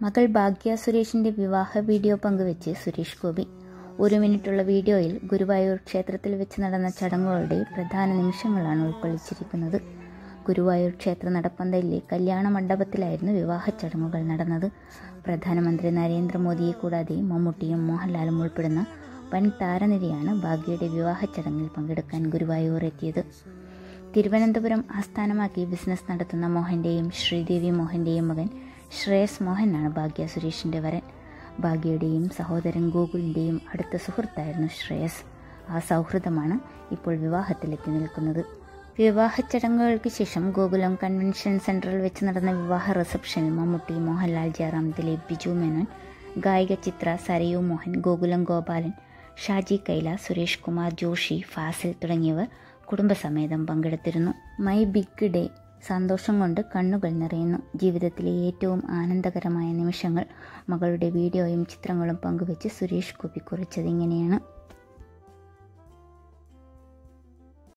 മകൾ ഭാഗ്യ സുരേഷിന്റെ വിവാഹ വീഡിയോ പങ്കുവെച്ച് സുരേഷ് ഗോപി. ഒരു മിനിറ്റുള്ള വീഡിയോയിൽ ഗുരുവായൂർ ക്ഷേത്രത്തിൽ വെച്ച് നടന്ന ചടങ്ങുകളുടെ പ്രധാന നിമിഷങ്ങളാണ് ഉൾക്കൊള്ളിച്ചിരിക്കുന്നത്. ഗുരുവായൂർ ക്ഷേത്ര നടപ്പന്തലിലെ കല്യാണ മണ്ഡപത്തിലായിരുന്നു വിവാഹ ചടങ്ങുകൾ നടന്നത്. പ്രധാനമന്ത്രി നരേന്ദ്രമോദിയെ കൂടാതെ മമ്മൂട്ടിയും മോഹൻലാലും ഉൾപ്പെടുന്ന വൻ താരനിരയാണ് ഭാഗ്യയുടെ വിവാഹ ചടങ്ങിൽ പങ്കെടുക്കാൻ ഗുരുവായൂർ എത്തിയത്. തിരുവനന്തപുരം ആസ്ഥാനമാക്കി ബിസിനസ് നടത്തുന്ന മോഹന്റെയും ശ്രീദേവി മോഹന്റെയും മകൻ ശ്രേയസ് മോഹനാണ് ഭാഗ്യ സുരേഷിന്റെ വരൻ. ഭാഗ്യയുടെയും സഹോദരൻ ഗോകുലിന്റെയും അടുത്ത സുഹൃത്തായിരുന്നു ശ്രേയസ്. ആ സൗഹൃദമാണ് ഇപ്പോൾ വിവാഹത്തിലെത്തി നിൽക്കുന്നത്. വിവാഹ ചടങ്ങുകൾക്ക് ശേഷം ഗോകുലം കൺവെൻഷൻ സെന്ററിൽ വെച്ച് നടന്ന വിവാഹ റിസപ്ഷനിൽ മമ്മൂട്ടി മോഹൻലാൽ ജയറാം ദിലീപ് ബിജു മേനോൻ ഗായിക ചിത്ര സരയു മോഹൻ ഗോകുലം ഗോപാലൻ ഷാജി കൈല സുരേഷ് കുമാർ ജോഷി ഫാസിൽ തുടങ്ങിയവർ കുടുംബസമേതം പങ്കെടുത്തിരുന്നു. മൈ ബിഗ് ഡേ സന്തോഷം കൊണ്ട് കണ്ണുകൾ നിറയുന്നു. ജീവിതത്തിലെ ഏറ്റവും ആനന്ദകരമായ നിമിഷങ്ങൾ മകളുടെ വീഡിയോയും ചിത്രങ്ങളും പങ്കുവെച്ച് സുരേഷ് ഗോപി കുറിച്ചത് ഇങ്ങനെയാണ്.